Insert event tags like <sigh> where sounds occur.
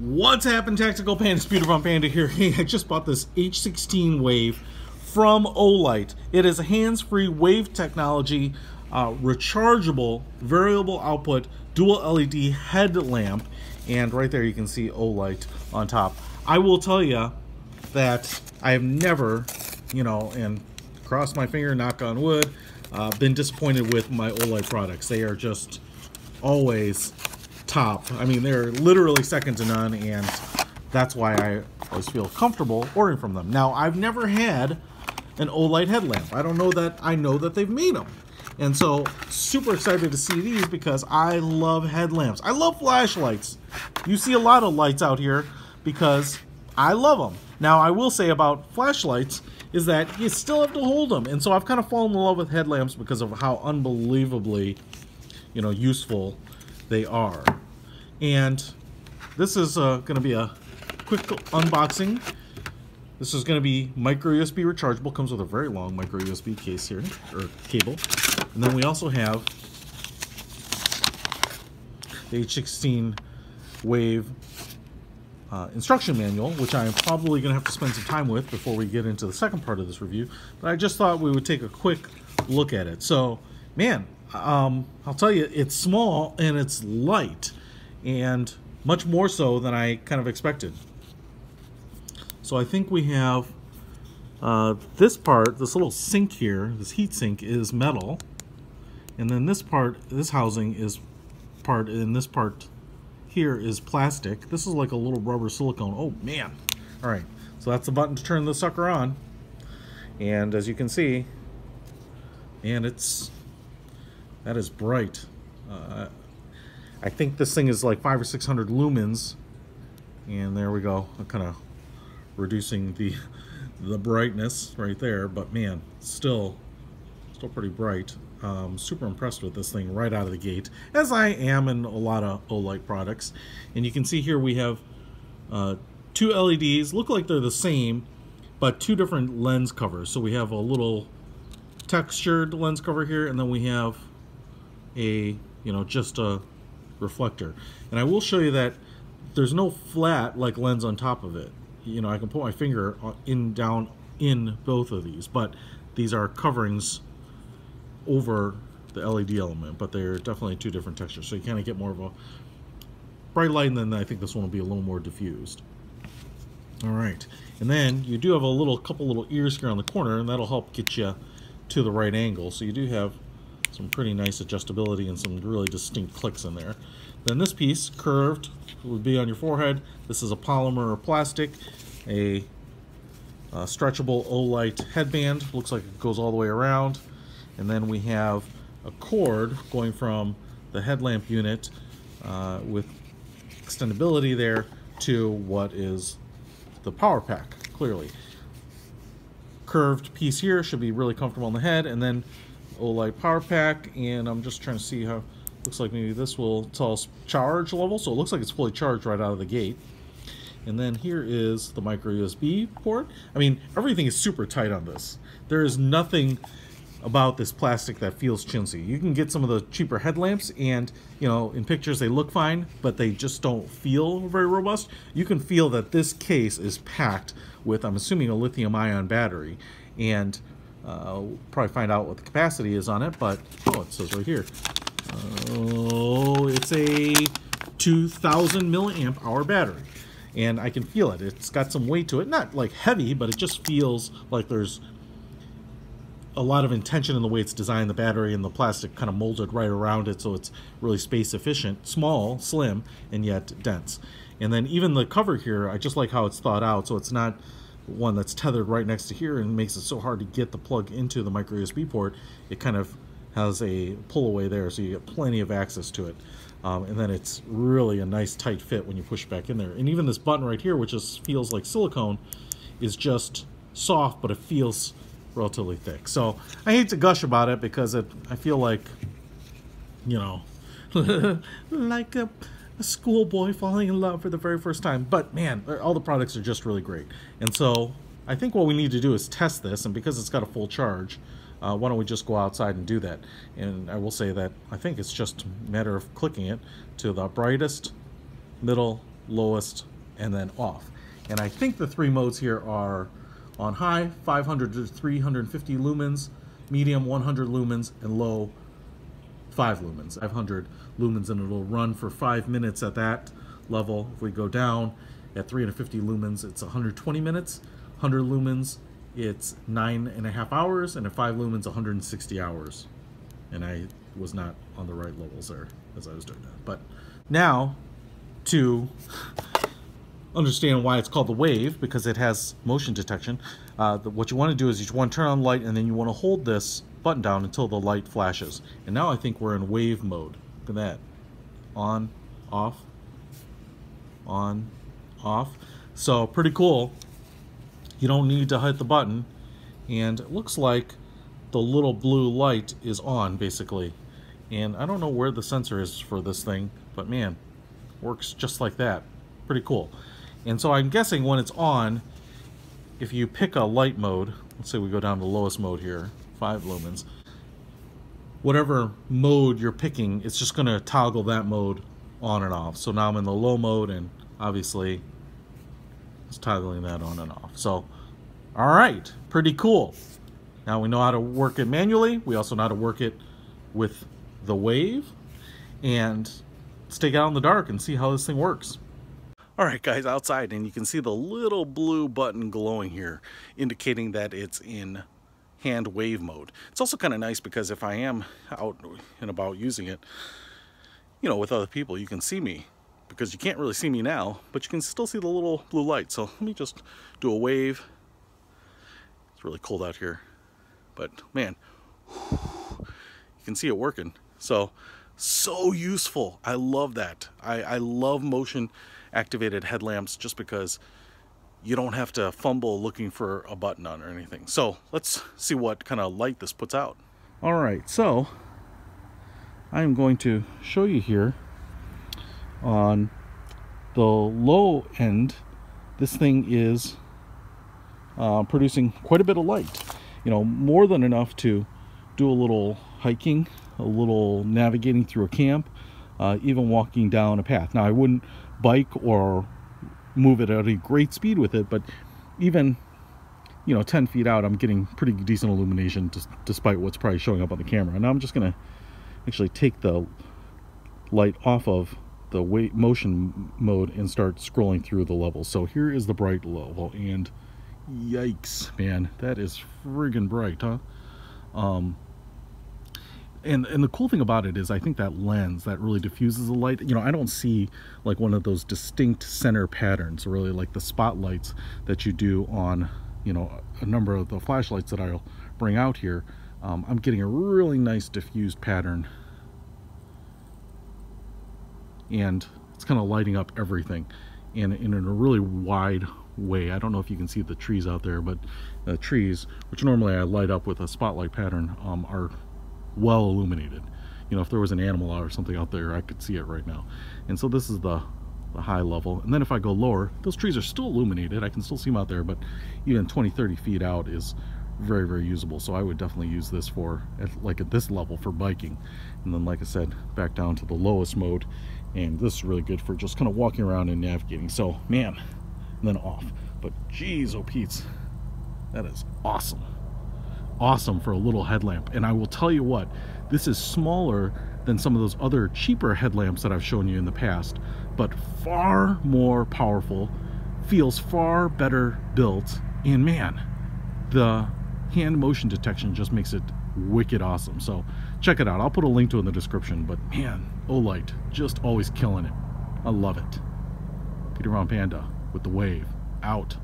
What's happened, Tactical Panda? Peter von Panda here. <laughs> Hey, I just bought this H16 Wave from Olight. It is a hands-free wave technology, uh, rechargeable, variable output, dual LED headlamp, and right there you can see Olight on top. I will tell you that I have never, you know, and cross my finger, knock on wood, uh, been disappointed with my Olight products. They are just always top. I mean, they're literally second to none, and that's why I always feel comfortable ordering from them. Now, I've never had an Olight headlamp. I don't know that I know that they've made them. And so, super excited to see these because I love headlamps. I love flashlights. You see a lot of lights out here because I love them. Now, I will say about flashlights is that you still have to hold them. And so I've kind of fallen in love with headlamps because of how unbelievably, you know, useful they are. And this is uh, going to be a quick unboxing. This is going to be micro USB rechargeable. Comes with a very long micro USB case here, or cable. And then we also have the H16 Wave uh, instruction manual, which I'm probably going to have to spend some time with before we get into the second part of this review. But I just thought we would take a quick look at it. So, man, um, I'll tell you, it's small and it's light, and much more so than I kind of expected. So I think we have uh, this part, this little sink here, this heat sink is metal, and then this part, this housing is part, and this part here is plastic. This is like a little rubber silicone. Oh man! All right, so that's the button to turn the sucker on, and as you can see, and it's that is bright. Uh, I think this thing is like five or six hundred lumens, and there we go. I'm kind of reducing the the brightness right there, but man, still still pretty bright. Um, super impressed with this thing right out of the gate, as I am in a lot of Olight products. And you can see here we have uh, two LEDs, look like they're the same, but two different lens covers. So we have a little textured lens cover here, and then we have a, you know, just a reflector. And I will show you that there's no flat like lens on top of it. You know, I can put my finger in down in both of these, but these are coverings over the LED element, but they're definitely two different textures. So you kind of get more of a bright light, and then I think this one will be a little more diffused. All right, and then you do have a little couple little ears here on the corner, and that'll help get you to the right angle. So you do have some pretty nice adjustability and some really distinct clicks in there. Then this piece, curved, would be on your forehead. This is a polymer or plastic, a, a stretchable Olight headband. Looks like it goes all the way around. And then we have a cord going from the headlamp unit uh, with extendability there to what is the power pack, clearly. Curved piece here should be really comfortable on the head, and then Olight power pack, and I'm just trying to see how, looks like maybe this will tell us charge level, so it looks like it's fully charged right out of the gate. And then here is the micro USB port. I mean, everything is super tight on this. There is nothing about this plastic that feels chintzy. You can get some of the cheaper headlamps and, you know, in pictures they look fine, but they just don't feel very robust. You can feel that this case is packed with, I'm assuming, a lithium ion battery. And uh, we'll probably find out what the capacity is on it, but, oh, it says right here. Oh, it's a 2000 milliamp hour battery. And I can feel it. It's got some weight to it. Not like heavy, but it just feels like there's a lot of intention in the way it's designed. The battery and the plastic kind of molded right around it, so it's really space efficient, small, slim, and yet dense. And then even the cover here, I just like how it's thought out, so it's not one that's tethered right next to here and makes it so hard to get the plug into the micro USB port. It kind of has a pull away there, so you get plenty of access to it. Um, and then it's really a nice tight fit when you push back in there. And even this button right here, which just feels like silicone, is just soft, but it feels relatively thick. So I hate to gush about it because it I feel like, you know, <laughs> like a, a schoolboy falling in love for the very first time. But man, all the products are just really great. And so I think what we need to do is test this, and because it's got a full charge, uh, why don't we just go outside and do that? And I will say that I think it's just a matter of clicking it to the brightest, middle, lowest, and then off. And I think the three modes here are on high, 500 to 350 lumens, medium 100 lumens, and low 5 lumens. 500 lumens and it'll run for 5 minutes at that level. If we go down at 350 lumens, it's 120 minutes. 100 lumens, it's nine and a half hours, and at 5 lumens, 160 hours. And I was not on the right levels there as I was doing that. But now, to understand why it's called the wave, because it has motion detection, uh, the, what you want to do is you want to turn on light, and then you want to hold this button down until the light flashes. And now I think we're in wave mode. Look at that. On, off, on, off. So pretty cool. You don't need to hit the button. And it looks like the little blue light is on basically. And I don't know where the sensor is for this thing, but man, works just like that. Pretty cool. And so I'm guessing when it's on, if you pick a light mode, let's say we go down to lowest mode here, 5 lumens, whatever mode you're picking, it's just going to toggle that mode on and off. So now I'm in the low mode and obviously it's toggling that on and off. So, all right, pretty cool. Now we know how to work it manually. We also know how to work it with the wave. And it out in the dark and see how this thing works. All right, guys, outside, and you can see the little blue button glowing here, indicating that it's in hand wave mode. It's also kind of nice because if I am out and about using it, you know, with other people, you can see me because you can't really see me now, but you can still see the little blue light. So let me just do a wave. It's really cold out here, but man, you can see it working. So, so useful. I love that. I, I love motion activated headlamps just because you don't have to fumble looking for a button on or anything. So let's see what kind of light this puts out. All right, so I'm going to show you here on the low end, this thing is uh, producing quite a bit of light. You know, more than enough to do a little hiking, a little navigating through a camp, uh, even walking down a path. Now, I wouldn't bike or move it at a great speed with it, but even you know 10 feet out I'm getting pretty decent illumination just, despite what's probably showing up on the camera. And now I'm just gonna actually take the light off of the wave motion mode and start scrolling through the levels. So here is the bright level and yikes man that is friggin bright huh um and and the cool thing about it is I think that lens that really diffuses the light you know I don't see like one of those distinct center patterns really like the spotlights that you do on you know a number of the flashlights that I'll bring out here. Um, I'm getting a really nice diffused pattern. And it's kind of lighting up everything. And, in a really wide way. I don't know if you can see the trees out there but the trees which normally I light up with a spotlight pattern um, are well illuminated. You know, if there was an animal or something out there, I could see it right now. And so this is the, the high level. And then if I go lower, those trees are still illuminated. I can still see them out there, but even 20, 30 feet out is very, very usable. So I would definitely use this for, at, like at this level, for biking. And then, like I said, back down to the lowest mode. And this is really good for just kind of walking around and navigating. So, man, and then off. But geez, oh Pete's, that is awesome awesome for a little headlamp. And I will tell you what, this is smaller than some of those other cheaper headlamps that I've shown you in the past, but far more powerful, feels far better built, and man, the hand motion detection just makes it wicked awesome. So check it out. I'll put a link to it in the description, but man, Olight, just always killing it. I love it. Peter Von Panda with the wave, out.